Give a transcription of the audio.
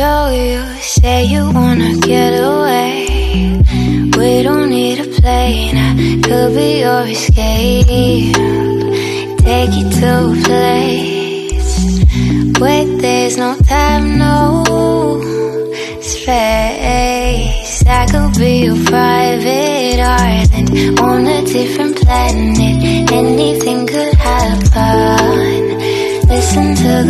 show you, say you wanna get away. We don't need a plane, I could be your escape. Take you to a place. Wait, there's no time, no space. I could be your private island on a different planet. Anything could happen. Listen to the